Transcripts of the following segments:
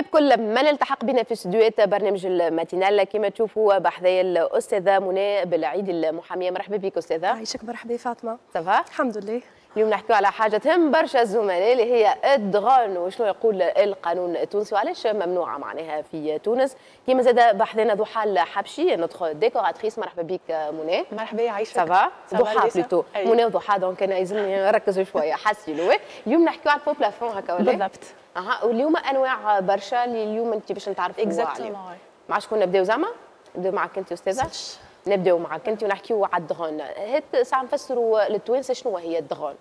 مرحبا بكل من التحق بنا في استديوهات برنامج الماتينال كما تشوفوا بحذايا الأستاذة منى بالعيد المحامية. مرحبا بك أستاذة. عايشك مرحبا فاطمة. ça va؟ الحمد لله. اليوم نحكيو على حاجة تهم برشا الزملاء اللي هي الدغان وشنو يقول القانون التونسي؟ وعلاش ممنوعة معناها في تونس؟ كيما زاد بحذانا ضحى الحبشي notre décoratrice. مرحبا بك منى. مرحبا يا عايشه ça va ضحى plutôt منى وضحى donc أنا لازمني نركز شوية. حسي اليوم نحكيو على ال faux plafond هكا ولا؟ بالضبط. أها. واليوم أنواع برشا اللي اليوم أنت باش نتعرفوا exactement مع شكون؟ نبداو زعما؟ نبداو معك أنت أستاذة؟ نبداو معك انت ونحكيو على الدغون. هات ساعة نفسروا للتوانسة شنو هي ال drone؟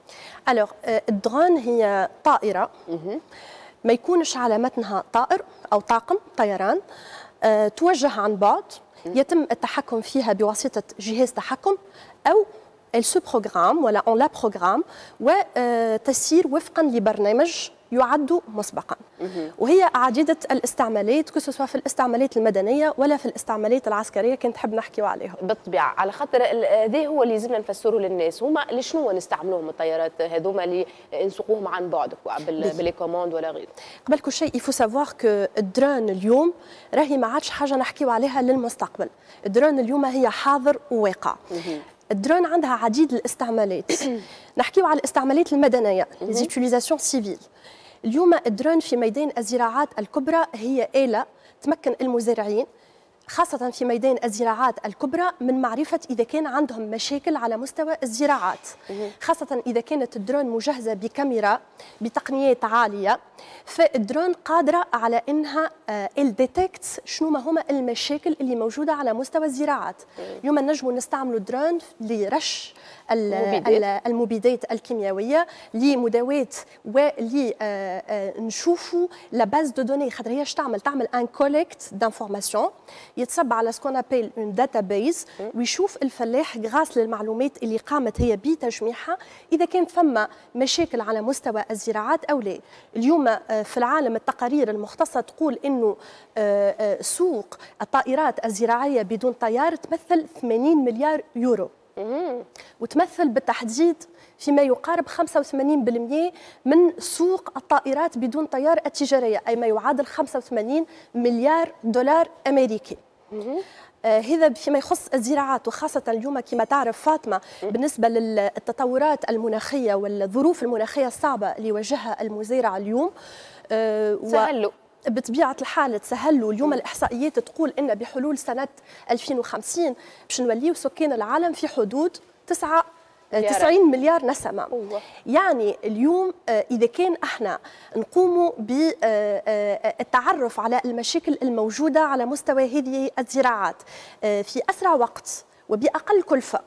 alors ال drone هي طائرة. ما يكونش على متنها طائر أو طاقم طيران. أه توجه عن بعد. يتم التحكم فيها بواسطة جهاز تحكم أو elle se programme ولا on la programme وتسير وفقا لبرنامج يعد مسبقا. وهي عديدة الاستعمالات سوا في الاستعمالات المدنية ولا في الاستعمالات العسكرية كنت نحب نحكيو عليها. بالطبيعة على خاطر هذا هو اللي لازمنا نفسروه للناس. هما لشنو نستعملوهم الطيارات؟ هذوما اللي نسوقوهم عن بعد ب les commandes ولا غيره. قبل كل شيء il faut savoir que ال drone اليوم راهي ما عادش حاجة نحكيو عليها للمستقبل. الدرون اليوم هي حاضر وواقع. الدرون عندها عديد الاستعمالات نحكيو على الاستعمالات المدنية les utilisations civiles اليوم الدرون في ميدان الزراعات الكبرى هي آلة تمكن المزارعين خاصة في ميدان الزراعات الكبرى من معرفة إذا كان عندهم مشاكل على مستوى الزراعات. خاصة إذا كانت الدرون مجهزة بكاميرا بتقنيات عالية فالدرون قادرة على أنها elle détecte شنو ما هما المشاكل اللي موجودة على مستوى الزراعات. اليوم نجموا نستعملوا الدرون لرش المبيدات. الكيميائية لمداواه ولي نشوفوا la base de données خاطر هي تعمل؟ تعمل une collecte d'informations يتصب على ce qu'on appelle une data base ويشوف الفلاح grâce للمعلومات اللي قامت هي بتجميعها إذا كان فما مشاكل على مستوى الزراعات أو لا. اليوم في العالم التقارير المختصة تقول إنه سوق الطائرات الزراعية بدون طيار تمثل 80 مليار يورو. وتمثل بالتحديد فيما يقارب 85% من سوق الطائرات بدون طيار التجارية أي ما يعادل 85 مليار دولار أمريكي. آه هذا فيما يخص الزراعات وخاصة اليوم كما تعرف فاطمة بالنسبة للتطورات المناخية والظروف المناخية الصعبة اللي يواجهها المزارع اليوم آه سهلوا. بطبيعة الحال تسهل له اليوم الإحصائيات تقول إن بحلول سنة 2050 باش نوليو سكان العالم في حدود 9 90 مليار نسمة. أوه. يعني اليوم إذا كان إحنا نقوم بالتعرف على المشاكل الموجودة على مستوى هذه الزراعات في أسرع وقت وبأقل كلفة.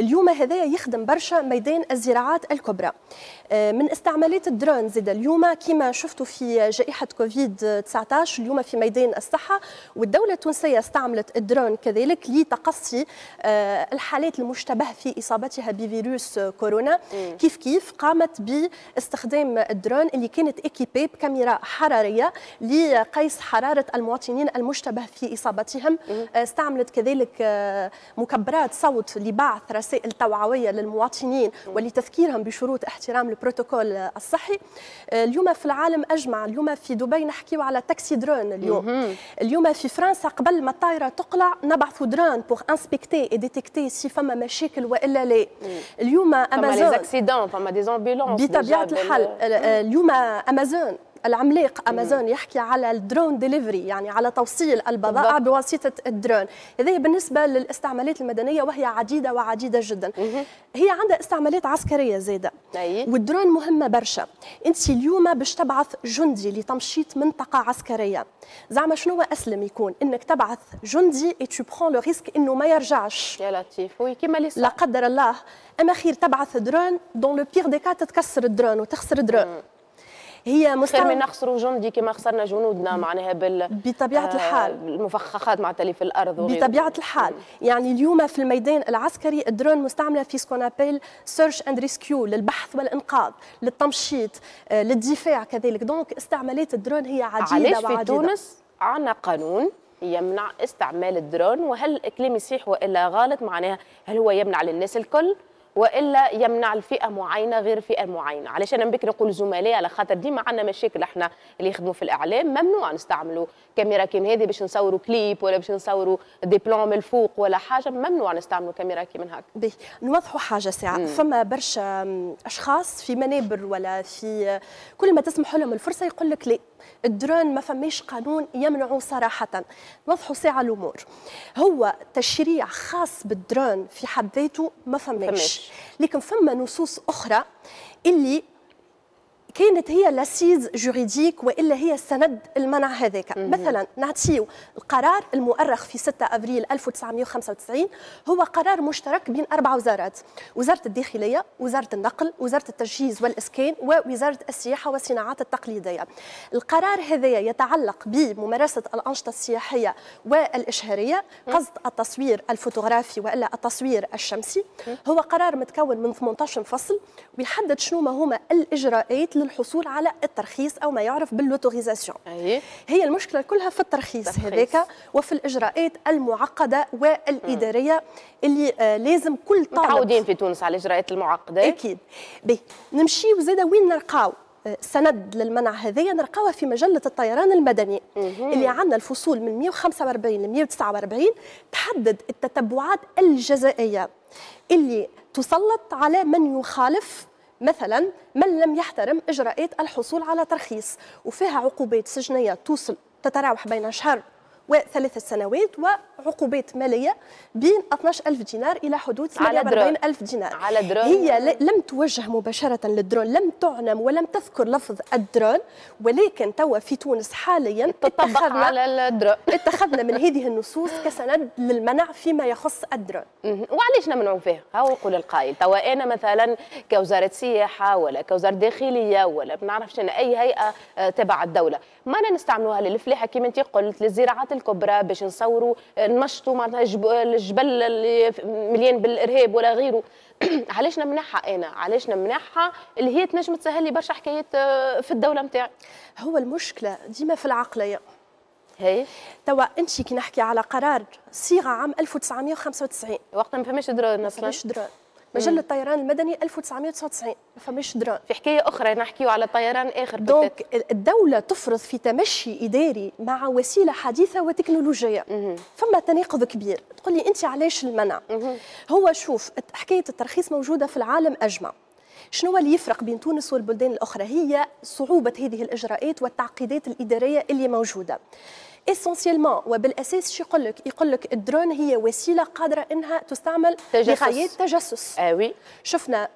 اليوم هذا يخدم برشا ميدان الزراعات الكبرى. من استعمالات الدرون زاد اليوم كما شفتوا في جائحة كوفيد 19 اليوم في ميدان الصحة والدولة التونسية استعملت الدرون كذلك لتقصي الحالات المشتبه في إصابتها بفيروس كورونا. كيف كيف؟ قامت باستخدام الدرون اللي كانت équipée بكاميرا حرارية لقيس حرارة المواطنين المشتبه في إصابتهم. استعملت كذلك مكبرات صوت لبعث رسائل توعوية للمواطنين ولتذكيرهم بشروط احترام البروتوكول الصحي. اليوم في العالم أجمع. اليوم في دبي نحكيو على taxi drone اليوم. اليوم في فرنسا قبل ما الطائرة تقلع نبعثوا drone pour inspecter et détecter si فما مشاكل وإلا لا. اليوم أمازون. فما des فما des ambulances بطبيعة الحال اليوم أمازون. العملاق أمازون يحكي على ال drone delivery يعني على توصيل البضائع. بواسطة الدرون. هذه بالنسبة للاستعمالات المدنية وهي عديده وعديده جدا. هي عندها استعمالات عسكرية زاده والدرون مهمة برشا. أنت اليوم باش تبعث جندي لتمشيط منطقة عسكرية. زعما شنو أسلم يكون؟ إنك تبعث جندي et tu prends le risque إنه ما يرجعش. يا لطيف oui كيما لا قدر الله. أما خير تبعث drone dans le pire des cas تتكسر الدرون وتخسر درون هي مستوى خير من نخسروا جندي كما خسرنا جنودنا معناها بال بطبيعة آه الحال. المفخخات مع في الأرض وغيره. بطبيعة الحال. يعني اليوم في الميدان العسكري الدرون مستعملة في ce qu'on appelle search and rescue للبحث والإنقاذ للتمشيط آه للدفاع كذلك. donc استعمالات الدرون هي عديده علاش في وعديدة. تونس عندنا قانون يمنع استعمال الدرون وهل كلامي صحيح وإلا غلط؟ معناها هل هو يمنع للناس الكل؟ وإلا يمنع الفئة معينة غير فئة معينة. علاش أنا بكري نقول زملاء على خاطر ديما عندنا مشاكل إحنا اللي يخدموا في الإعلام. ممنوع نستعملوا كاميرا كيما هذه باش نصوروا كليب ولا باش نصوروا des plans من الفوق ولا حاجة. ممنوع نستعملوا كاميرا كيما هكا. نوضحوا حاجة ساعة. فما برشا أشخاص في منابر ولا في كل ما تسمح لهم الفرصة يقول لك لا. الدرون ما فماش قانون يمنع صراحة. نوضحوا ساعة الأمور. هو تشريع خاص بالدرون في حد ذاته ما فماش. لكن فما نصوص أخرى اللي كانت هي l'assise juridique وإلا هي السند المنع هذاك. مثلا نعطيو القرار المؤرخ في 6 أبريل 1995 هو قرار مشترك بين أربع وزارات وزارة الداخلية وزارة النقل وزارة التجهيز والإسكان ووزارة السياحة والصناعات التقليدية. القرار هذا يتعلق بممارسة الأنشطة السياحية والإشهارية قصد التصوير الفوتوغرافي وإلا التصوير الشمسي. هو قرار متكون من 18 فصل ويحدد شنو ما هما الإجراءات للحصول على الترخيص أو ما يعرف ب l'autorisation. هي المشكلة كلها في الترخيص هذاك وفي الإجراءات المعقدة والإدارية اللي آه لازم كل طالب متعودين في تونس على الإجراءات المعقدة. أكيد. puis نمشيو زاده وين نلقاو آه، سند للمنع هذايا نلقاوها في مجلة الطيران المدني. اللي عندنا الفصول من 145 ل 149 تحدد التتبعات الجزائية اللي تسلط على من يخالف مثلا من لم يحترم إجراءات الحصول على ترخيص وفيها عقوبات سجنية توصل تتراوح بين شهر وثلاث سنوات وعقوبات مالية بين 12000 دينار إلى حدود 48000 دينار. على درون. هي لم توجه مباشرة للدرون لم تعنم ولم تذكر لفظ الدرون ولكن توا في تونس حاليا تطبق على الدرون. اتخذنا من هذه النصوص كسند للمنع فيما يخص الدرون. وعلاش نمنعوا فيها؟ هو يقول القائل. توا أنا مثلا كوزارة سياحة ولا كوزارة داخلية ولا ما نعرفش أنا أي هيئة آه، تبع الدولة ما نستعملوها للفلاحة كما أنت قلت للزراعات الكبرى باش نصوروا نمشطوا معناتها الجبل اللي مليان بالإرهاب ولا غيره. علاش نمنعها أنا؟ علاش نمنعها اللي هي تنجم تسهل لي برشا حكايات آه، في الدولة نتاعي هو المشكلة ديما في العقلية. هي؟ توا أنت كي نحكي على قرار صيغة عام 1995 وقت ما فماش درون أصلا ما فماش درون مجلة الطيران المدني 1999 ما فماش درون في حكاية أخرى نحكيو على طيران آخر donc الدولة تفرض في تمشي إداري مع وسيلة حديثة وتكنولوجية. فما تناقض كبير. تقول لي أنت علاش المنع؟ هو شوف حكاية الترخيص موجودة في العالم أجمع. شنو اللي يفرق بين تونس والبلدان الأخرى؟ هي صعوبة هذه الإجراءات والتعقيدات الإدارية اللي موجودة. essentiellement وبالاساس شو يقول لك؟ يقول لك الدرون هي وسيلة قادرة إنها تستعمل لغايات تجسس. آه oui شفنا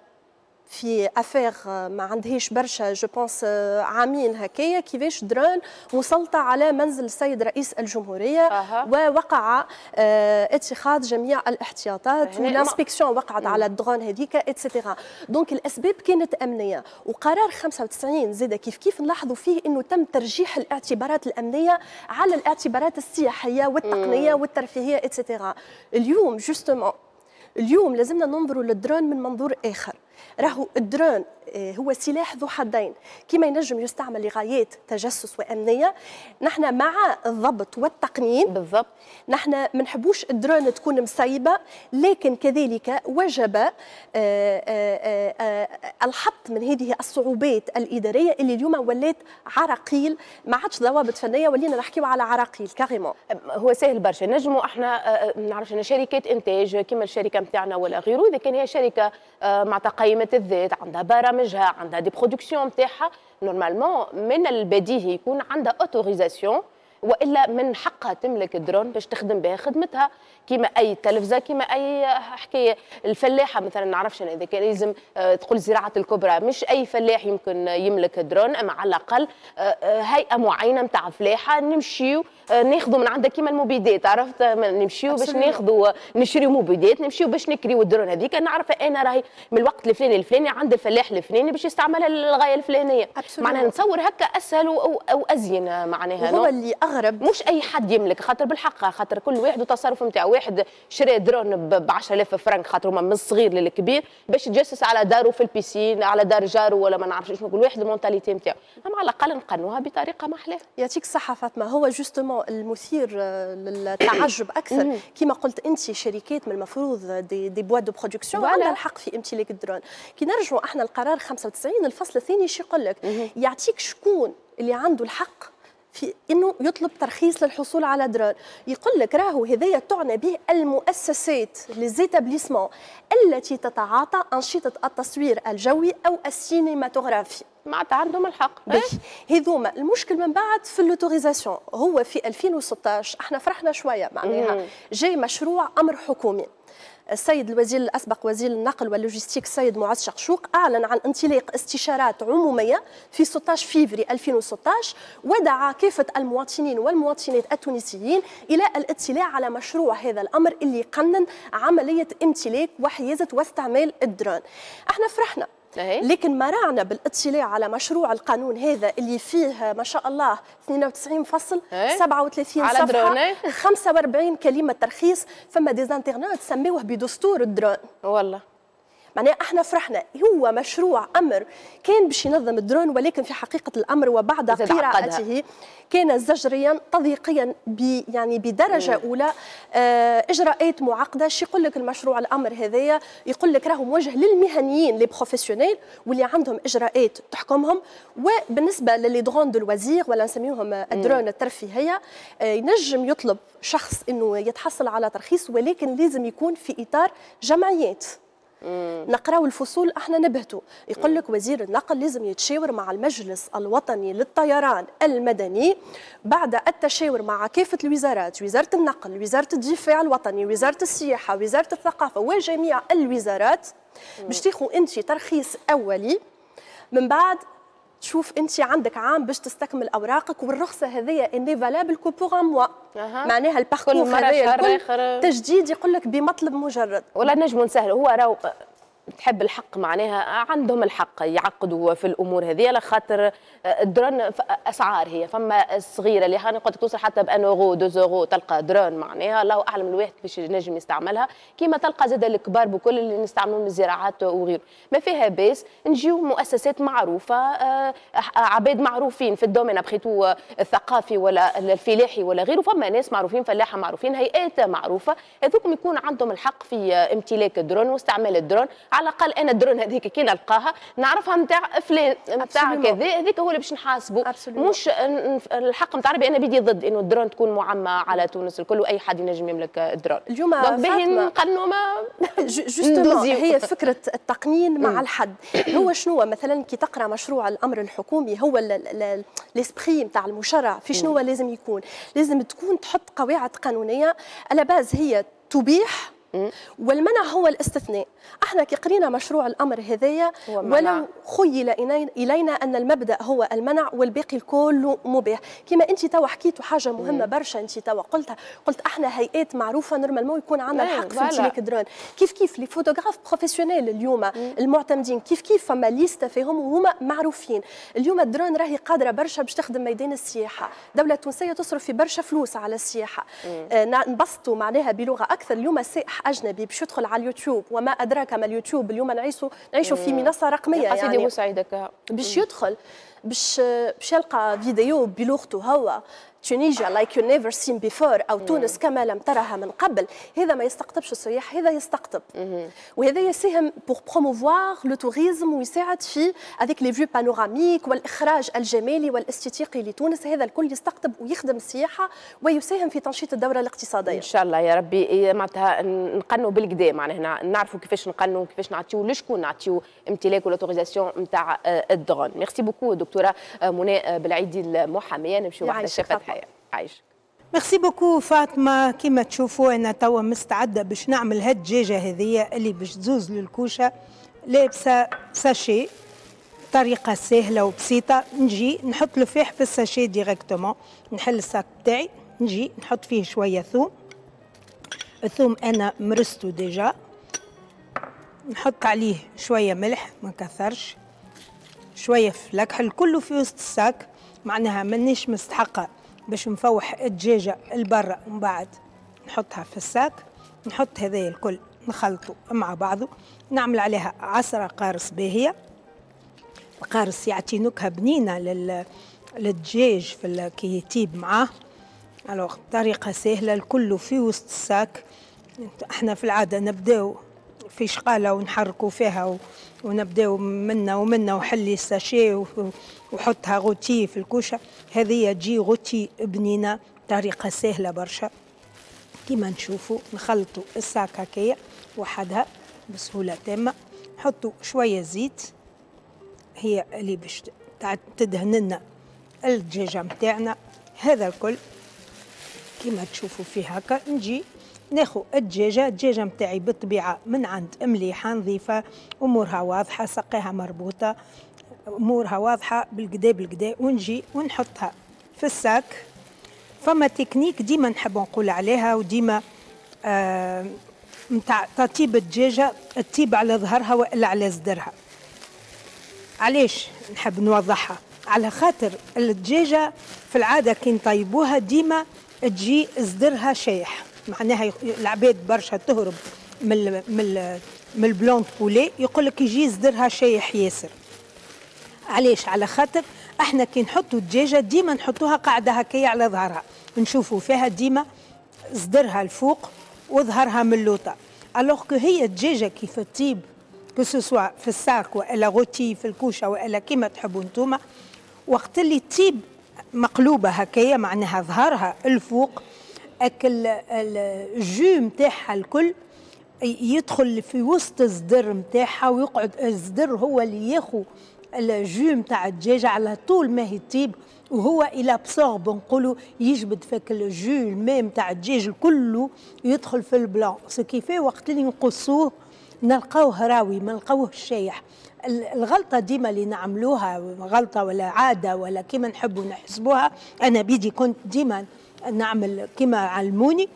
في affaire ما عندهاش برشا je pense عامين هكايا كيفاش درون مسلطه على منزل السيد رئيس الجمهورية أه. ووقع اتخاذ جميع الاحتياطات وال inspection وقعت على الدرون هذيك et cetera donc الأسباب كانت أمنية. وقرار 95 زاد كيف كيف نلاحظوا فيه إنه تم ترجيح الاعتبارات الأمنية على الاعتبارات السياحية والتقنية والترفيهية et cetera اليوم justement اليوم لازمنا ننظروا للدرون من منظور آخر. راهو الدرون آه، هو سلاح ذو حدين. كما ينجم يستعمل لغايات تجسس وأمنية. نحن مع الضبط والتقنين. بالضبط. نحن ما نحبوش الدرون تكون مسيبه لكن كذلك وجب آآ آه، آآ آه، الحط من هذه الصعوبات الإدارية اللي اليوم ولات عراقيل. ما عادش ضوابط فنية ولينا نحكيو على عراقيل carrément. هو سهل برشا. نجموا إحنا ما نعرفش شركات إنتاج كما الشركة نتاعنا ولا غيره. إذا كان هي شركة مع قيمة الذات عندها برامجها عندها des productions نتاعها normalement من البديهي يكون عندها autorisation وإلا من حقها تملك درون باش تخدم بها خدمتها كيما أي تلفزة كيما أي حكايه الفلاحة مثلا نعرفش أنا إذا كان لازم آه، تقول الزراعه الكبرى مش أي فلاح يمكن يملك درون أما على الأقل آه، آه، هيئة معينة نتاع فلاحة نمشيو ناخذوا من عندها كيما المبيدات عرفت؟ نمشيو باش ناخذوا نشريو مبيدات نمشيو باش نكريو الدرون. هذيك نعرف أنا راهي من الوقت الفلاني الفلاني عند الفلاح الفلاني باش يستعملها للغاية الفلانية. معناها نتصور هكا أسهل أو, أو ازين معناها هو اللي والاغرب مش أي حد يملك خاطر بالحق خاطر كل واحد وتصرف نتاعو واحد. شرى درون ب 10000 فرنك خاطر هما من الصغير للكبير باش يتجسس على داره في ال piscine على دار جاره ولا ما نعرفش شنو كل واحد ال mentalité نتاعو أما على الأقل نقنوها بطريقة ما احلاها يعطيك الصحة فاطمة. هو justement المثير آه، للتعجب أكثر. كما قلت أنت شركات من المفروض des, des boîtes de production عندها الحق في إمتلاك الدرون. كي نرجعوا إحنا القرار 95 الفصل الثاني شو يقول لك يعطيك شكون اللي عنده الحق في إنه يطلب ترخيص للحصول على درون يقول لك راهو هذايا تعنى به المؤسسات les établissements التي تتعاطى أنشطة التصوير الجوي أو السينماتوغرافي. معناتها عندهم الحق. هذوما المشكل من بعد في l'autorisation. هو في 2016 إحنا فرحنا شوية معناها. جاي مشروع أمر حكومي. السيد الوزير الأسبق وزير النقل واللوجستيك السيد معز شقشوق أعلن عن انطلاق استشارات عمومية في 16 فيفري 2016 ودعا كافة المواطنين والمواطنات التونسيين إلى الاطلاع على مشروع هذا الأمر اللي يقنن عملية امتلاك وحيازة واستعمال الدرون. إحنا فرحنا لكن مرعنا بالاطلاع على مشروع القانون هذا اللي فيه ما شاء الله 92 فصل 37 على صفحة 45 كلمة ترخيص فما des internautes سموه بدستور الدرون. والله. معناها إحنا فرحنا. هو مشروع أمر كان باش ينظم الدرون ولكن في حقيقة الأمر وبعد قراءته كان زجريا تضييقيا يعني بدرجة مم. أولى آه إجراءات معقدة. شي يقول لك المشروع الأمر هذايا يقول لك راهو موجه للمهنيين les professionnels واللي عندهم إجراءات تحكمهم. وبالنسبة لل les drones de loisir ولا نسميوهم الدرون الترفيهية آه ينجم يطلب شخص إنه يتحصل على ترخيص ولكن لازم يكون في إطار جمعيات. نقراو الفصول إحنا نبهتوا يقول لك وزير النقل لازم يتشاور مع المجلس الوطني للطيران المدني بعد التشاور مع كافة الوزارات وزارة النقل وزارة الدفاع الوطني وزارة السياحة وزارة الثقافة وجميع الوزارات باش تاخذوا انت ترخيص أولي. من بعد تشوف انت عندك عام باش تستكمل أوراقك والرخصة هذيا اني valable que pour moi معناها ال parcours هذايا تجديد يقول لك بمطلب مجرد. ولا نجم نسهل هو راهو تحب الحق معناها عندهم الحق يعقدوا في الأمور هذه على خاطر الدرون أسعار هي فما الصغيره اللي هاني قلت توصل حتى ب 1 اورو 2 اورو تلقى درون معناها الله أعلم الواحد كيفاش ينجم يستعملها كيما تلقى زاد الكبار بكل اللي نستعملون الزراعات وغيره. ما فيها باس نجيو مؤسسات معروفة آه، عباد معروفين في ال domaine après tout الثقافي ولا الفلاحي ولا غيره فما ناس معروفين فلاحة معروفين هيئات معروفة هذوكم يكون عندهم الحق في امتلاك الدرون واستعمال الدرون على الأقل أنا الدرون هذيك كي نلقاها. نعرفها نتاع فلان نتاع كذا هذيك هو اللي باش نحاسبه مش الحق نتاع ربي أنا بدي ضد إنه الدرون تكون معمى على تونس الكل وأي حد ينجم يملك الدرون اليوم باهي نقنوا ما هي فكرة التقنين مع الحد. هو شنو؟ مثلا كي تقرأ مشروع الأمر الحكومي هو الاسبري نتاع المشرع في شنو لازم يكون؟ لازم تكون تحط قواعد قانونية. على باز هي تبيح والمنع هو الاستثناء. إحنا كي قرينا مشروع الأمر هذايا ولو خيل الينا أن المبدأ هو المنع والباقي الكل مباح. كما أنت توا حكيتوا حاجة مهمة برشا أنت توا قلتها. قلت أحنا هيئات معروفة normalement يكون عندنا الحق في امتلاك الدرون كيف كيف les photographes professionnels اليوم المعتمدين كيف كيف فما liste فيهم وهما معروفين. اليوم الدرون راهي قادرة برشا باش تخدم ميدان السياحة. الدولة التونسيه تصرف في برشا فلوس على السياحة. آه نبسطوا معناها بلغة أكثر. اليوم السائح أجنبي باش يدخل على اليوتيوب وما أدراك ما اليوتيوب اليوم نعيشوا نعيشوا في منصة رقمية يعني. بوسعيدك باش يدخل باش باش يلقى فيديو بلغته هو. Tunisia like you never seen before أو تونس كما لم ترها من قبل. هذا ما يستقطبش السياح هذا يستقطب. وهذا يساهم pour promouvoir le tourisme ويساعد في هذيك les vues panoramiques والإخراج الجمالي وال esthétique لتونس. هذا الكل يستقطب ويخدم السياحة ويساهم في تنشيط الدورة الاقتصادية. إن شاء الله يا ربي. إيه، معناتها نقنوا بالكدا معناها نعرفوا كيفاش نقنوا كيفاش نعطيو لشكون نعطيو امتلاك وال autorisation نتاع ال drone. merci beaucoup دكتورة منى بالعيدي المحامية. نمشيو واحدة عايشك merci beaucoup فاطمة كيما تشوفوا أنا توا مستعدة باش نعمل هاد الدجاجه هذيا اللي باش تزوز للكوشة لابسة sachet طريقة سهلة وبسيطة. نجي نحط الفوح في ال sachet directement نحل ال sac بتاعي نجي نحط فيه شوية ثوم. الثوم أنا مرستو déjà. نحط عليه شوية ملح ما كثرش. شوية فلكح الكل في وسط ال sac. معناها مانيش مستحقة. باش نفوح الدجاجة البرة ومن بعد. نحطها في ال sac نحط هذايا الكل نخلطه مع بعضه نعمل عليها عصرة قارص باهية. القارص يعطي نكهة بنينة لل للدجاج في كي يطيب معاه. alors طريقة سهلة الكل في وسط ال sac. إحنا في العادة نبداو في شقالة ونحركوا فيها ونبداو منا ومنا وحلي ال sachet وحطها rôti في الكوشة. هذه تجي rôti بنينة طريقة سهلة برشا. كيما نشوفوا نخلطوا ال sac هكايا وحدها بسهولة تامة. نحطوا شوية زيت هي اللي باش تدهن لنا الدجاجة متاعنا. هذا الكل كيما تشوفوا فيه هكا. نجي ناخذ الدجاجة الدجاجة متاعي بالطبيعة من عند مليحة نظيفة أمورها واضحة سقيها مربوطة. أمورها واضحة بالقدا بالقدا ونجي ونحطها في الساك. فما تكنيك ديما نحب نقول عليها وديما آه تطيب الدجاجة تطيب على ظهرها وإلا على صدرها. علاش نحب نوضحها؟ على خاطر الدجاجة في العادة كي نطيبوها ديما تجي صدرها شايح. معناها العباد برشا تهرب من من من البلون بولي يقول لك يجي صدرها شايح ياسر. علاش؟ على خاطر إحنا كي نحطوا الدجاجة ديما نحطوها قاعدة هكايا على ظهرها. نشوفوا فيها ديما صدرها الفوق وظهرها من اللوطة. الوغ كو هي الدجاجة كيف تطيب كو سوا في الساك وإلا غوتي في الكوشة وإلا كيما تحبوا نتوما وقت اللي تطيب مقلوبة هكايا معناها ظهرها الفوق أكل الجو نتاعها الكل يدخل في وسط الصدر نتاعها ويقعد الصدر هو اللي ياخذ الجو نتاع الدجاجة على طول ما هي تطيب وهو إلى بسورب نقولوا يجبد فيك الجو الماء نتاع الدجاج كله يدخل في البلان سو كيفي وقت اللي نقصوه نلقاوه راوي ما نلقاوه شايح. الغلطة ديما اللي نعملوها غلطة ولا عادة ولا كيما نحبوا نحسبوها أنا بيدي كنت ديما نعمل كما علموني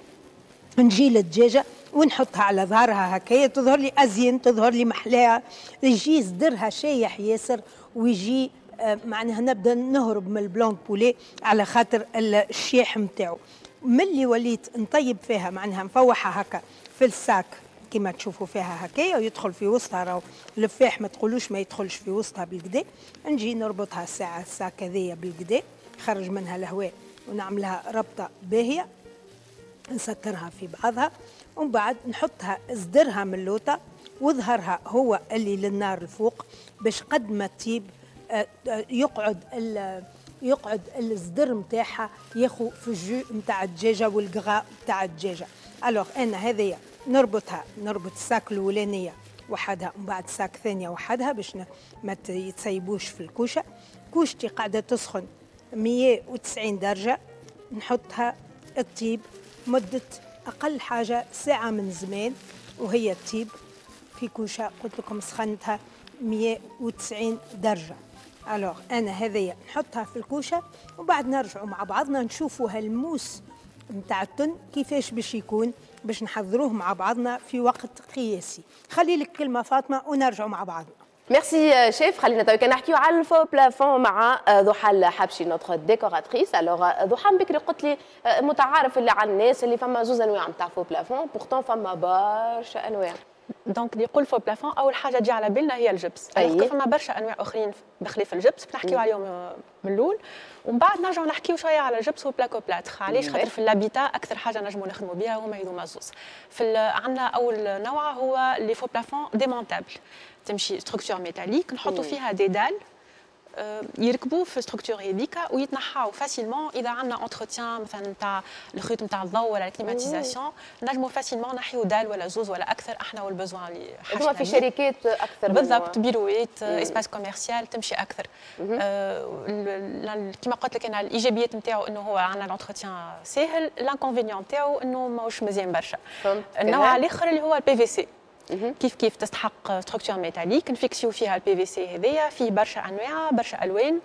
نجي للدجاجة ونحطها على ظهرها هكايا تظهر لي أزين تظهر لي محلاها. يجي صدرها شايح ياسر ويجي آه، معناها نبدأ نهرب من البلون بولي على خاطر الشيح نتاعو ملي وليت نطيب فيها معناها نفوحها هكا في الساك كما تشوفوا فيها هكايا ويدخل في وسطها راهو. لفاح ما تقولوش ما يدخلش في وسطها بالكدا نجي نربطها الساعة الساك هذيا بالكدا خرج منها الهواء ونعملها ربطة باهية. نسكرها في بعضها. ومن بعد نحطها صدرها من اللوطة وظهرها هو اللي للنار الفوق باش قد ما تطيب آه، آه، يقعد يقعد الصدر نتاعها ياخو في الجو نتاع الدجاجة والقغاء نتاع الدجاجة. الوغ أنا هذيا نربطها نربط الساك الاولانيه وحدها ومن بعد ساك ثانية وحدها باش ما يتسيبوش في الكوشة. كوشتي قاعدة تسخن 190 درجة نحطها الطيب مدة أقل حاجة ساعة من زمان وهي الطيب. في كوشة قلت لكم سخنتها 190 درجة. alors أنا هذيا نحطها في الكوشة وبعد نرجعوا مع بعضنا نشوفوا هالموس نتاع ال thon كيفاش باش يكون باش نحضروه مع بعضنا في وقت قياسي. خلي لك كلمة فاطمة ونرجعوا مع بعضنا. merci chef خلينا تويك نحكيو على ال faux plafond مع ضحى الحبشي notre décoratrice alors ضحى بكري قلت لي متعارف اللي على الناس اللي فما زوز انواع نتاع faux plafond pourtant فما برشا انواع donc اللي يقول faux plafond اول حاجة تجي على بالنا هي الجبس أيه. فما برشا انواع اخرين بخلاف الجبس بنحكيو عليهم من الأول ومن بعد نرجعوا نحكيو شوية على الجبس وال placoplâtre علاش خاطر في l'habitat أكثر حاجة نجموا نخدموا بها هما هذوما زوز في عندنا اول نوع هو les faux plafonds démontables تمشي structure métallique نحطوا فيها des dalles يركبوا في structure هذيك ويتنحاو facilement إذا عندنا entretien مثلا نتاع الخيوط نتاع الضوء ولا ال climatisation نجموا facilement ننحيو dalle ولا زوز ولا أكثر أحنا وال besoin اللي حاجة في شركات أكثر بالضبط بيروات espace commercial تمشي أكثر. كما قلت لك أنا الإيجابيات نتاعو إنه هو عندنا l'entretien ساهل l'inconvénient نتاعو إنه ماهوش مزيان برشا. النوع الآخر اللي هو ال PVC كيف كيف تستحق structure métallique نفيكسيو فيها ال PVC هذيا فيه برشا أنواع برشا ألوان.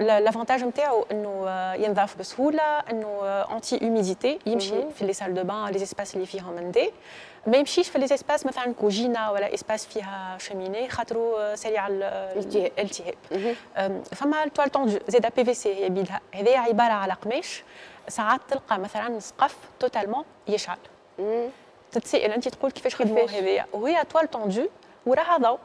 l'avantage نتاعو إنه ينظف بسهولة إنه anti-humidité يمشي في les salles de bain les espaces اللي فيهم ندي ما يمشيش في les espaces مثلا كوجينة ولا espace فيها cheminée خاطرو سريع الالتهاب. فما ال toile tendue زيدا PVC هي بيدها هذه عبارة على قماش. ساعات تلقى مثلا سقف totalement يشعل. تتسائل انت تقول كيفاش خدموا هذيا وهي toile tendue وراها ضوء.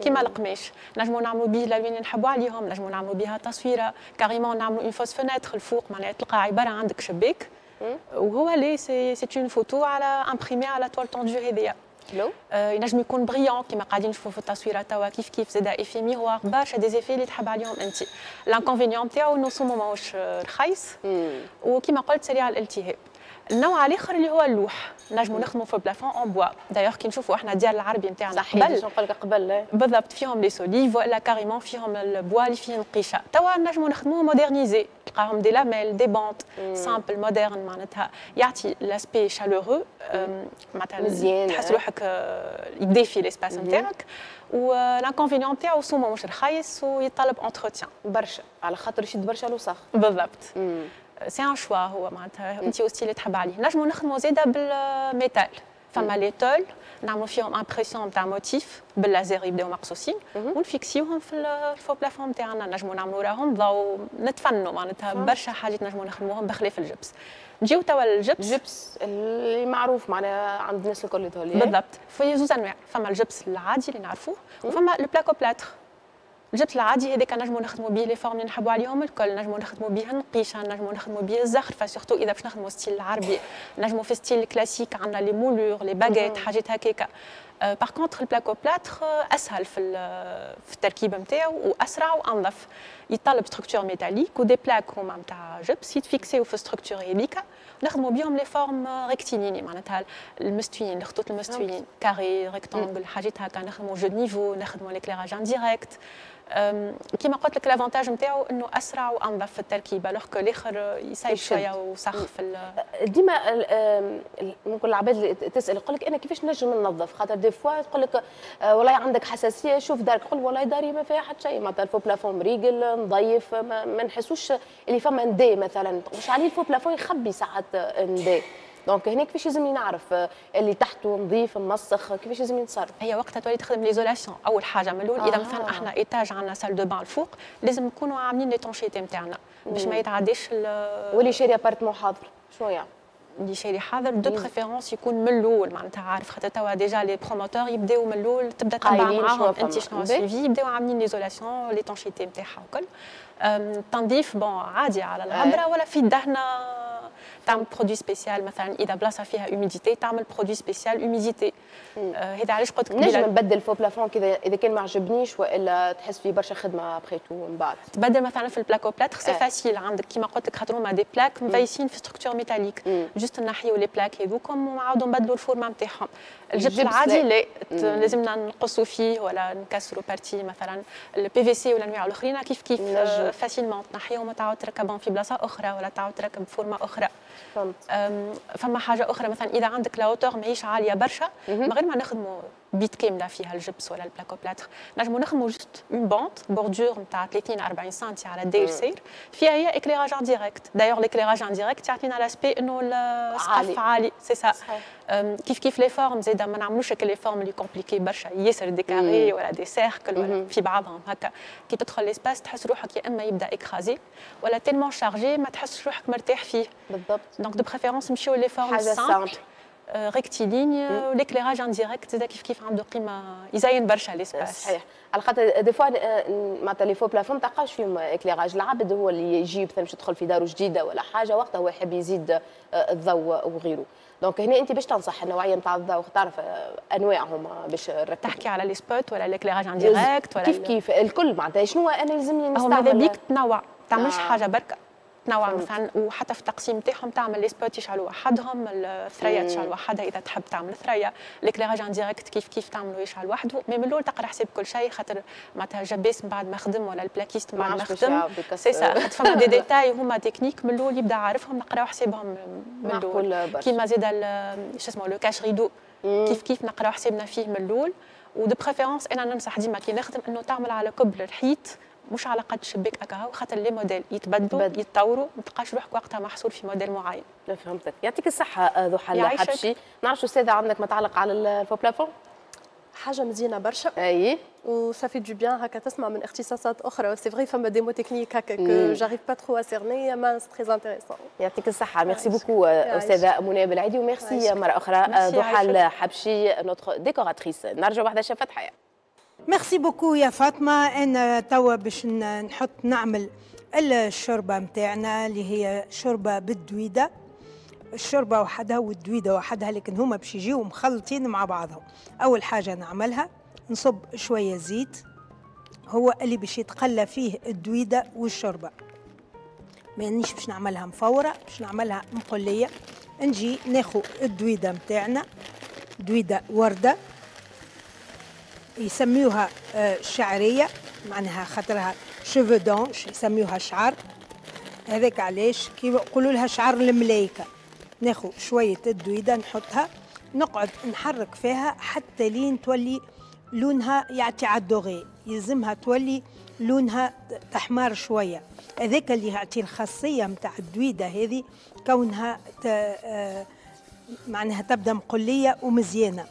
كيما القماش نجموا نعملوا به الالوان اللي نحبوا عليهم نجموا نعملوا بها تصويرة. carrément نعملوا une fausse fenêtre الفوق معناها تلقى عبارة عندك شباك وهو لي c'est c'est une photo على imprimée على toile tendue هذيا. لو. آه ينجم يكون brillant كيما قاعدين نشوفوا في التصويره توا كيف كيف زاد effet miroir برشا des effets اللي تحب عليهم انت. l'inconvénient تاعو إنه سومو ماهوش رخيص. وكيما قلت سريع الالتهاب. النوع الآخر اللي هو اللوح. نجموا نخدموا في ال plafond en bois d'ailleurs كي نشوفوا إحنا ديال العربي نتاعنا قبل. نقول لك قبل بالضبط فيهم les solives ولا carrément فيهم ال bois اللي فيه نقيشه توا نجموا نخدموا modernisés تلقاهم des lamelles des bandes simples modernes معناتها. يعطي l'aspect chaleureux معناتها مزيان تحس روحك يدافي l'espace نتاعك و l'inconvénient تاعو سومو مش رخيص ويطلب entretien برشا على خاطر يشد برشا الوسخ بالضبط. c'est un choix هو معناتها انت و style اللي تحب عليه نجموا نخدموا زاده بال métal فما les tôles نعملوا فيهم impression نتاع motifs بال laser يبداو مقصوصين ونفيكسيوهم في ال faux plafond نتاعنا نجموا نعملوا راهم ضو نتفننوا معناتها برشا حاجات نجموا نخدموهم بخلاف الجبس نجيو توا الجبس الجبس اللي معروف معناها عند الناس الكل بالضبط في زوز انواع فما الجبس العادي اللي نعرفوه وفما ال placoplâtre الجبس العادي هذاك نجمو نخدموا به les formes اللي نحبوا عليهم الكل نجمو نخدموا به النقيشة نجمو نخدموا به الزخرفة surtout إذا باش نخدموا style العربي. نجمو في style classique عندنا les moulures les baguettes حاجات هكاكا par contre ال placoplâtre أسهل في في التركيب نتاعو وأسرع وأنظف. يطلب structure métallique و des plaques هما نتاع جبس يتفيكسيو في structure هذيك نخدموا بهم les formes rectilignes معناتها المستويين الخطوط المستويين. carré rectangle حاجات هكا. نخدموا jeux niveaux نخدموا l'éclairage indirect كما قلت لك l'avantage نتاعو إنه أسرع وأنظف في التركيبة lorsque الآخر يسيب شوية وسخ في ديما ممكن العباد اللي تسأل يقول لك أنا كيفاش نجم ننظف؟ خاطر des fois تقول لك والله عندك حساسية شوف دارك. قول والله داري ما فيها حتى شيء. معناتها ال faux plafond مريقل نضيف ما, ما نحسوش اللي فما ندي مثلا. مش عليه ال faux plafond يخبي ساعات ندي donc هنا كيفاش لازم نعرف اللي تحته نظيف منسخ كيفاش لازم يتصرف؟ هي وقتها تولي تخدم l'isolation أول حاجة. من الأول آه. اذا مثلا إحنا étage عندنا salle de bain الفوق لازم نكونوا عاملين l'étanchéité نتاعنا باش ما يتعداش واللي شاري appartement حاضر شنو يعني اللي شاري حاضر. de préférence يكون من الأول. معناتها عارف خاطر توا déjà les promoteurs يبداو من الأول تبدأ تتبع معاهم. أنت شنو سيفي يبداو عاملين l'isolation l'étanchéité نتاعها وكل التنظيف bon عادي على الغبرة ولا في الدهنة. تعمل produit spécial مثلا إذا بلاصة فيها humidité تعمل produit spécial humidité هذا علاش قلت لك نجم نبدل faux plafond كذا إذا كان ما عجبنيش وإلا تحس فيه برشا خدمة après tout من بعد. تبدل مثلا في ال placoplâtre c'est facile عندك كيما قلت لك خاطر هما des plaques مفيسين في structure métallique juste نحيو les plaques هذوكم ونعاودوا نبدلوا الفورمة نتاعهم الجبس العادي لا. لازمنا نقصوا فيه ولا نكسروا partie مثلا. ال PVC والانواع الأخرين كيف كيف facilement تنحيهم وتعاود تركبهم في بلاصة أخرى ولا تعاود تركب فورمة أخرى. فما حاجة أخرى؟ مثلا إذا عندك la hauteur ماهيش عالية برشا من غير ما نخدموا بيت كامله فيها الجبس ولا ال placoplâtre. نجموا نخدموا juste une bande bordure نتاع 30 40 سنتي على الداير ساير. فيها هي éclairage indirect d'ailleurs ال éclairage indirect يعطينا l'aspect إنه السقف عالي. سي سا كيف كيف les formes زيد ما نعملوش هكا les formes اللي compliquées برشا ياسر des carrés ولا des cercles ولا في بعضهم هكا. كي تدخل l'espace تحس روحك يا إما يبدأ écrasé ولا tellement chargé ما تحسش روحك مرتاح فيه. بالضبط. donc de préférence نمشيو les formes simples rectilignes و l'éclairage indirect زاد كيف كيف عنده قيمه يزين برشا l'espace صحيح على خاطر des fois معناتها les faux plafonds ما تلقاش فيهم éclairage العبد هو اللي يجيب مثلا باش يدخل في دار جديدة ولا حاجة وقتها هو يحب يزيد الضوء وغيره. donc هنا أنت باش تنصح النوعية نتاع الضوء؟ تعرف أنواعهم باش نركب تحكي على les spots ولا l'éclairage indirect ولا كيف كيف؟ الكل معناتها شنو أنا لازمني نستعمل هو ماذا بيك تنوع. تعملش آه. حاجة بركه تنوع مثلا وحتى في التقسيم تاعهم تعمل les spots يشعلوا وحدهم الثريا تشعل وحدها إذا تحب تعمل ثريا l'éclairage indirect كيف كيف تعملوا يشعل وحده. mais من الأول تقرأ حساب كل شيء خاطر معناتها جباس من بعد ما خدم ولا ال plaquiste من بعد ما خدم. سي سا فما دي ديتاي هما techniques من الأول يبدأ عارفهم نقراو حسابهم من الأول. كيما زيد شو اسمه le cache-rideau كيف كيف نقراو حسابنا فيه من الأول. و de préférence أنا ننصح ديما كي نخدم إنه تعمل على كبر الحيط. مش على قد شباك هكا خاطر les modèles يتبدلوا يتطوروا ما تبقاش روحك وقتها محصور في موديل معين. فهمتك. يعطيك الصحة ضحى الحبشي نعرف استاذه عندك ما تعلق على ال faux plafond حاجة مزيانة برشا. أي. و ça fait du bien هكا تسمع من اختصاصات أخرى. c'est vrai فما des mots techniques هكا que j'arrive pas trop cerner mais c'est très intéressant يعطيك الصحة. merci beaucoup أستاذة منى بالعيدي وميرسي مرة أخرى. ضحى الحبشي notre décoratrice نرجعوا حذا cheffe حياة. merci beaucoup يا فاطمه أنا توا باش نحط نعمل الشوربه نتاعنا اللي هي شوربه بالدويده الشوربه وحدها والدويده وحدها لكن هما باش يجيو مخلطين مع بعضهم اول حاجة نعملها نصب شوية زيت هو اللي باش يتقلى فيه الدويده والشوربه مانيش باش نعملها مفوره باش نعملها مقليه نجي ناخو الدويده متاعنا دويده ورده يسميوها آه، شعرية معناها خاطرها شوفو دونش يسميوها شعر. هذاك علاش؟ كي يقولوا لها شعر الملايكة. ناخذ شوية الدويدة نحطها نقعد نحرك فيها حتى لين تولي لونها يعطي على الدوغي. يلزمها تولي لونها تحمر شوية. هذاك اللي يعطي الخاصية نتاع الدويدة هذه كونها آه، معناها تبدأ مقلية ومزيانة.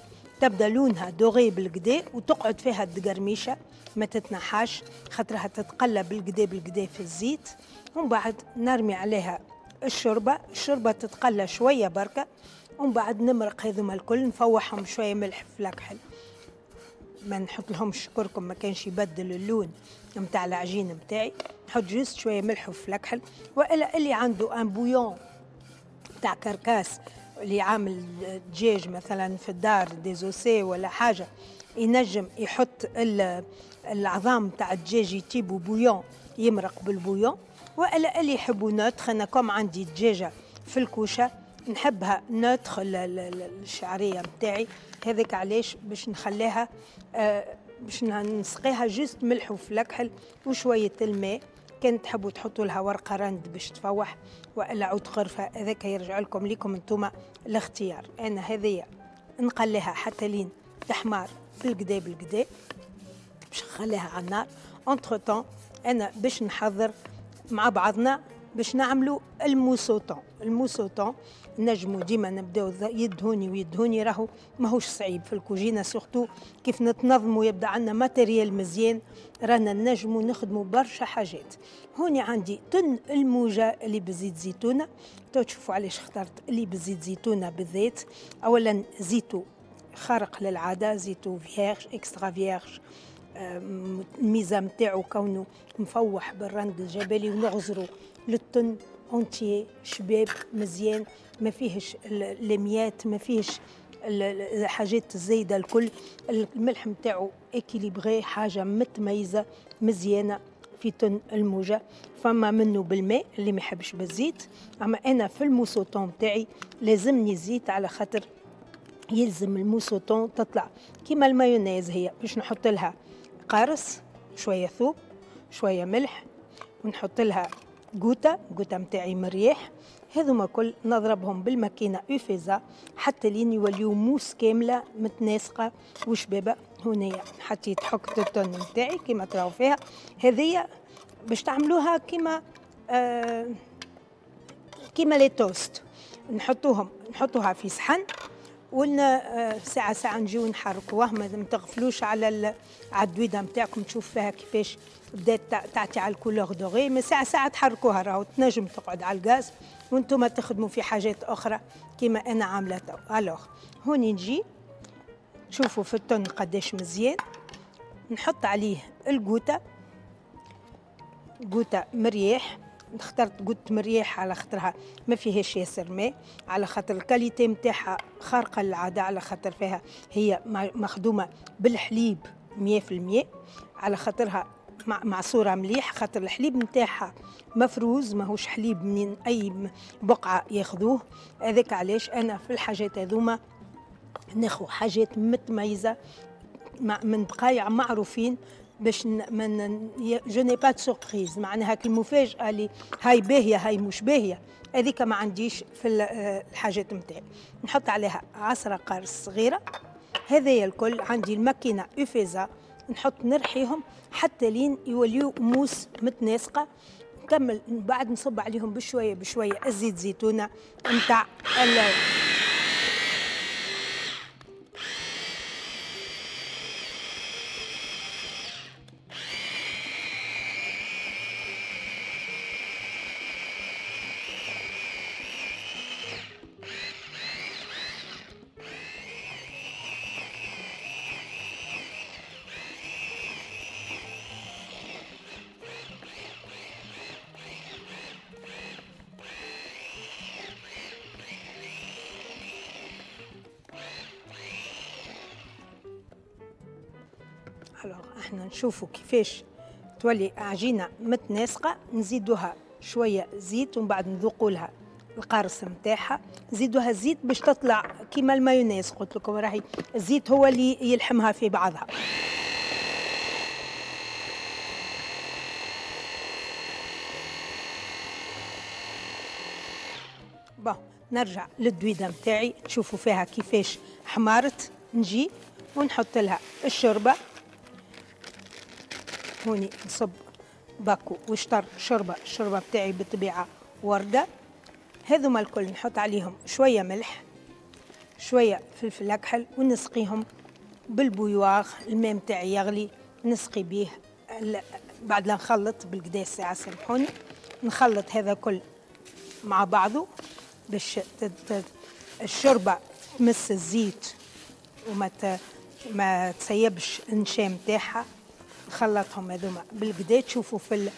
تبدأ لونها دوغي بالكدا وتقعد فيها الدقرميشه ما تتنحاش خاطرها تتقلى بالكدا بالكدا في الزيت. ومن بعد نرمي عليها الشوربة الشوربة تتقلى شوية بركة. ومن بعد نمرق هذوما الكل نفوحهم شوية ملح في الكحل ما نحط لهمش كركم ما كانش يبدل اللون نتاع العجين نتاعي نحط juste شوية ملح وفلكحل وإلا اللي عنده un bouillon تاع carcasse اللي عامل دجاج مثلا في الدار désossé ولا حاجة ينجم يحط العظام تاع الدجاج يتيبو bouillon يمرق بال bouillon والا اللي يحبوا neutre أنا comme عندي دجاجه في الكوشة نحبها neutre الشعرية نتاعي هذاك علاش؟ باش نخليها آه باش نسقيها juste ملح وفلكحل وشوية الماء. كان تحبوا تحطوا لها ورقة رند باش تفوح وإلا عود غرفة هذاك يرجع لكم ليكم أنتم الاختيار. أنا هذيا نقليها حتى لين تحمر بالقدا بالقدا باش نخليها على النار. entre temps أنا باش نحضر مع بعضنا باش نعملوا الموسوطون الموسوطون نجموا ديما نبداو يد هوني ويد هوني راهو ماهوش صعيب في الكوجينة surtout كيف نتنظموا يبدأ عندنا matériel مزيان رانا نجموا نخدموا برشا حاجات. هوني عندي تن الموجة اللي بزيت زيتونة. تو تشوفوا علاش اخترت اللي بزيت زيتونة بالذات. أولا زيتو خارق للعادة زيتو vierge extra vierge الميزه نتاعو كونه مفوح بالرند الجبلي ونغزرو للتن entier شباب مزيان ما فيهش الميات ما فيهش الحاجات الزايدة الكل. الملح نتاعو équilibré حاجة متميزة مزيانة في تن الموجة. فما منه بالماء اللي ما يحبش بالزيت. أما أنا في ال mousse au thon نتاعي لازمني زيت على خاطر يلزم ال mousse au thon تطلع كيما المايونيز هي. باش نحط لها قارص شوية ثوب شوية ملح ونحط لها جوتا جوتا متاعي مريح. هذوما كل نضربهم بالماكينة اوفيزا حتى لين يوليو موس كاملة متناسقة وشبابة هنا حطيت حكة التون نتاعي كيما تراو فيها. هذيا باش تعملوها كيما آه كيما لي توست. نحطوهم نحطوها في صحن ولنا آه، ساعة ساعة نجيو نحركوه ما تغفلوش على على الدويدة نتاعكم تشوف فيها كيفاش بدات تعطي على ال couleur dorée ما ساعة ساعة تحركوها راهو تنجم تقعد على الغاز وأنتم تخدموا في حاجات أخرى كما أنا عاملة تو. alors هوني نجي شوفوا في التن قداش مزيان نحط عليه القوتة قوتة مريح اخترت قلت مريح على خاطرها ما فيهاش ياسر ماء على خاطر الكاليتي نتاعها خارقة للعادة على خاطر فيها هي مخدومة بالحليب 100% على خاطرها معصورة مليح خاطر الحليب نتاعها مفروز ماهوش حليب من أي بقعة ياخذوه. هذاك علاش أنا في الحاجات هذوما ناخذ حاجات متميزة من بقايع معروفين باش من جو ني با سوربريز معناها المفاجأة اللي هاي باهية هاي مش باهية. هذيك ما عنديش في الحاجات نتاعي. نحط عليها عصرة قارص صغيرة. هذايا الكل عندي الماكينة اوفيزا نحط نرحيهم حتى لين يوليو موس متناسقة. نكمل بعد نصب عليهم بشوية بشوية الزيت زيتونة نتاع إحنا نشوفوا كيفاش تولي عجينة متناسقة نزيدوها شوية زيت ومن بعد نذوقوا لها القارص نتاعها نزيدوها زيت باش تطلع كيما المايونيز. قلت لكم راهي الزيت هو اللي يلحمها في بعضها. بون نرجع للدويدة متاعي. تشوفوا فيها كيفاش حمارت. نجي ونحط لها الشوربة. هوني نصب باكو وشطر شوربة الشوربة بتاعي بالطبيعة وردة هذوما الكل نحط عليهم شوية ملح شوية فلفل أكحل ونسقيهم بالبويواغ الماء متاعي يغلي نسقي بيه بعد لا نخلط بالقدا ساعة سامحوني. نخلط هذا كل مع بعضه باش الشوربة تمس الزيت وما ما تسيبش النشام تاعها خلطهم هذوما. بالقدا تشوفوا في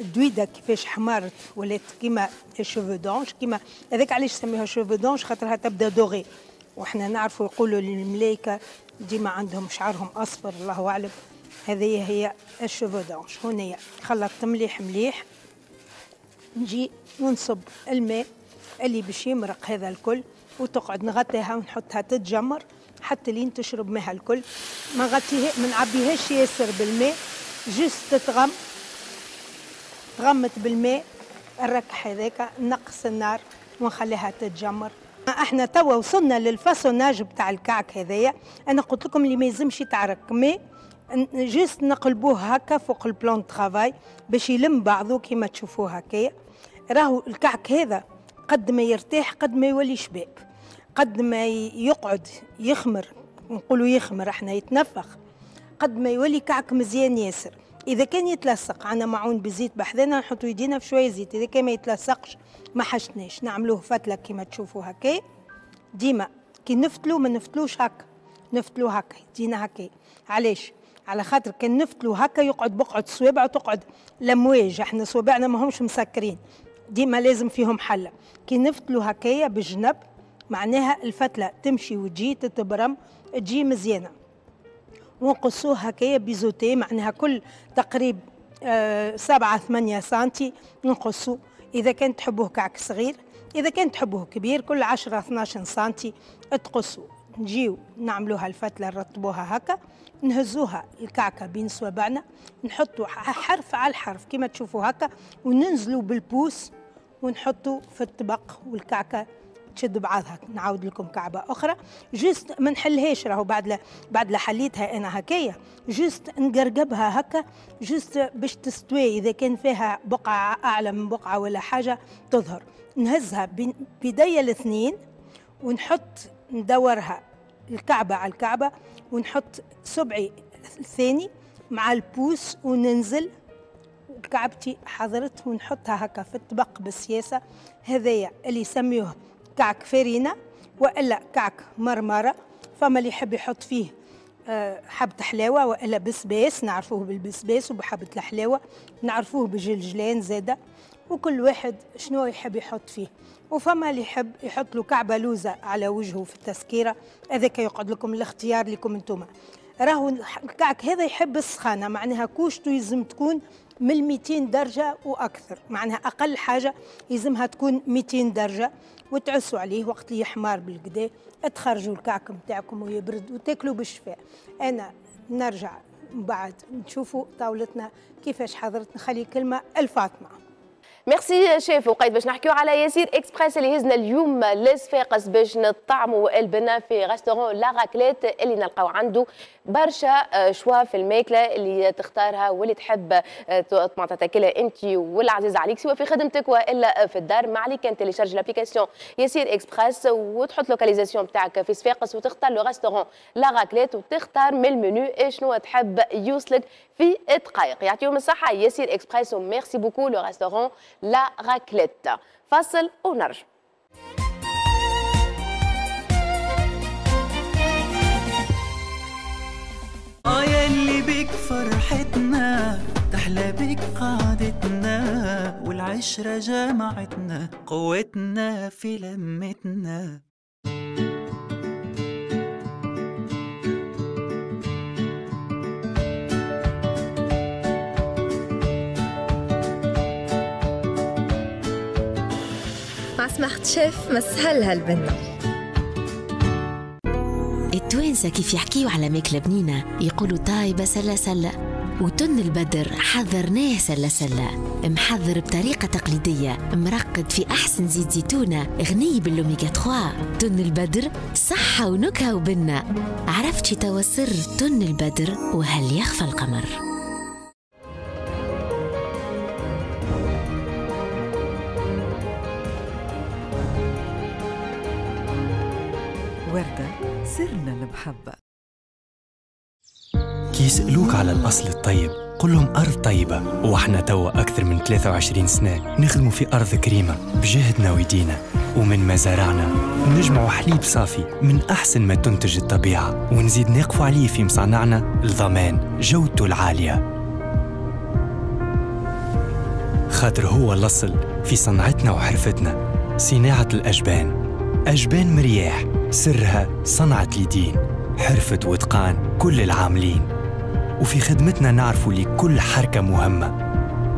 الدويدة كيفاش حمرت ولات كيما شوفو دونج كيما هذاك علاش سميوها شوفو دونج خاطرها تبدأ دوغي. وحنا نعرفوا يقولوا للملايكة ديما عندهم شعرهم أصفر الله أعلم. هذه هي الشوفو دونج هنا خلطت مليح مليح. نجي ونصب الماء اللي باش يمرق هذا الكل وتقعد نغطيها ونحطها تتجمر. حتى لين تشرب ماء الكل. ما نغطيها ما نعبيهاش ياسر بالماء. جست تتغم تغمت بالماء. الركح هذاك نقص النار ونخليها تتجمر. إحنا توا وصلنا للفاسوناج بتاع الكعك هذايا. أنا قلت لكم اللي ما يلزمش يتعرك. مي جست نقلبوه هكا فوق البلون ترافاي باش يلم بعضه كيما تشوفوه هكايا. راهو الكعك هذا قد ما يرتاح قد ما يولي شباب. قد ما يقعد يخمر نقولوا يخمر إحنا يتنفخ. قد ما يولي كعك مزيان ياسر. إذا كان يتلصق عنا معون بزيت بحذنا نحطوا يدينا في شوية زيت. إذا كان ما يتلصقش ما حشناش. نعملوه فتلة كما تشوفوا هكا. ديما كي نفتلو ما نفتلوش هكا. نفتلو هكا يدينا هكا. علاش؟ على خاطر كان نفتلو هكا يقعد بقعد صوابع تقعد لمواج. إحنا صوابعنا ما همش مسكرين. ديما لازم فيهم حله كي نفتلو هكايا بالجنب معناها الفتلة تمشي وتجي تتبرم تجي مزيانة. ونقصوه هكايا بيزوتي معناها كل تقريب آه سبعة ثمانية سنتي نقصو. إذا كان تحبوه كعك صغير إذا كان تحبوه كبير كل عشرة 12 سنتي تقصوا نجيو نعملوها الفتلة نرطبوها هكا نهزوها الكعكة بين صوابعنا نحطوا حرف على الحرف كما تشوفوا هكا وننزلوا بال pouce ونحطوا في الطبق والكعكة تشد بعضها. نعاود لكم كعبة أخرى. juste ما نحلهاش راهو بعد لا بعد لا حليتها أنا هكايا. juste نقرقبها هكا جوست باش تستوي. إذا كان فيها بقعة أعلى من بقعة ولا حاجة تظهر. نهزها بيدي الاثنين ونحط ندورها الكعبة على الكعبة ونحط صبعي الثاني مع البوس وننزل كعبتي حضرت ونحطها هكا في الطبق بالسياسة. هذايا اللي يسميوه كعك فرينة وإلا كعك مرمرة فما اللي يحب يحط فيه آه، حبة حلاوة وإلا بسباس نعرفوه بالبسباس وبحبة الحلاوة نعرفوه بجلجلان زادة وكل واحد شنو يحب يحط فيه. وفما اللي يحب يحط له كعبة لوزة على وجهه في التسكيرة هذاك يقعد لكم الاختيار لكم أنتم. راهو الكعك هذا يحب السخانة معناها كوشته يلزم تكون من 200 درجة وأكثر معناها أقل حاجة يلزمها تكون 200 درجة. وتعسوا عليه وقت اللي يحمر بالكدا تخرجوا الكعك نتاعكم ويبرد وتاكلوا بالشفاء. أنا نرجع بعد نشوفوا طاولتنا كيفاش حضرت نخلي كلمة الفاطمة. merci chef وقيت باش نحكيو على ياسير إكسبريس اللي هزنا اليوم لصفاقس باش نطعموا البنا في restaurant La Raclette اللي نلقاو عنده برشا choix في الماكلة اللي تختارها واللي تحب معناتها تاكلها أنت والعزيز عليك سواء في خدمتك وإلا في الدار. ما عليك انت télécharge l'application ياسير إكسبريس وتحط la localisation بتاعك في صفاقس وتختار le restaurant La Raclette وتختار من المنيو شنو تحب يوصلك في دقائق يعطيهم الصحه ياسير اكسبريس و merci beaucoup le restaurant La Raclette فصل ونرجع آه يلي بك فرحتنا تحلى بك قعدتنا والعشرة جمعتنا قوتنا في لمتنا. سماحة شيف مسهلها البنة التوانسة كيف يحكيوا على ماكلة بنينة يقولوا طايبة سلة سلة وتن البدر حضرناه سلة سلة محضر بطريقة تقليدية مرقد في أحسن زيت زيتونة غني بالأوميغا 3 تن البدر صحة ونكهة وبنة. عرفت توا سر تن البدر وهل يخفى القمر. المحبة. كي يسألوك على الأصل الطيب. قل لهم أرض طيبة. وإحنا توا أكثر من 23 سنة نخدموا في أرض كريمة بجهدنا ويدينا. ومن مزارعنا نجمعوا حليب صافي من أحسن ما تنتج الطبيعة. ونزيد نقفوا عليه في مصانعنا لضمان جودته العالية. خاطر هو الأصل في صنعتنا وحرفتنا. صناعة الأجبان. أجبان مرياح. سرها صنعة اليدين حرفة واتقان كل العاملين. وفي خدمتنا نعرفوا لكل حركة مهمة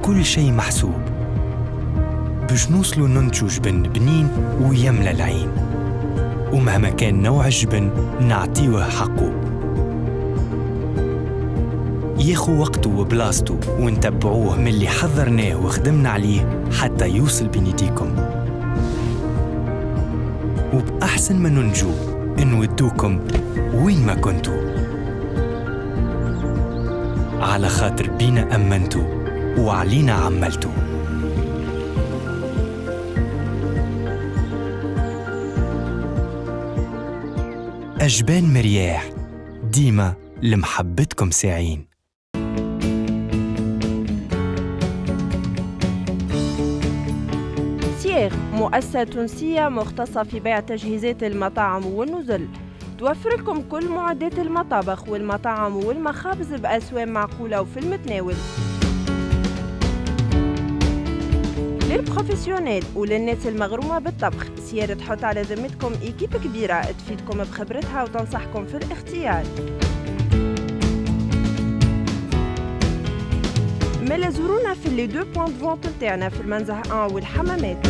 كل شيء محسوب. باش نوصلوا ننتجوا جبن بنين ويملى العين. ومهما كان نوع الجبن نعطيوه حقه. ياخو وقته وبلاصته ونتبعوه من اللي حضرناه وخدمنا عليه حتى يوصل بين يديكم وبأحسن ما ننجو. نودوكم وين ما كنتوا على خاطر بينا أمنتوا وعلينا عملتوا أجبان مرياح ديما لمحبتكم ساعين. مؤسسة تونسية مختصة في بيع تجهيزات المطاعم والنزل. توفر لكم كل معدات المطابخ والمطاعم والمخابز بأسواق معقولة وفي المتناول. للبروفيسيونيل وللناس المغرومة بالطبخ سيارة تحط على ذمتكم إيكيب كبيرة تفيدكم بخبرتها وتنصحكم في الاختيار. ملا زورونا في اللي دو بوان نتاعنا في المنزه 1 والحمامات.